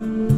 you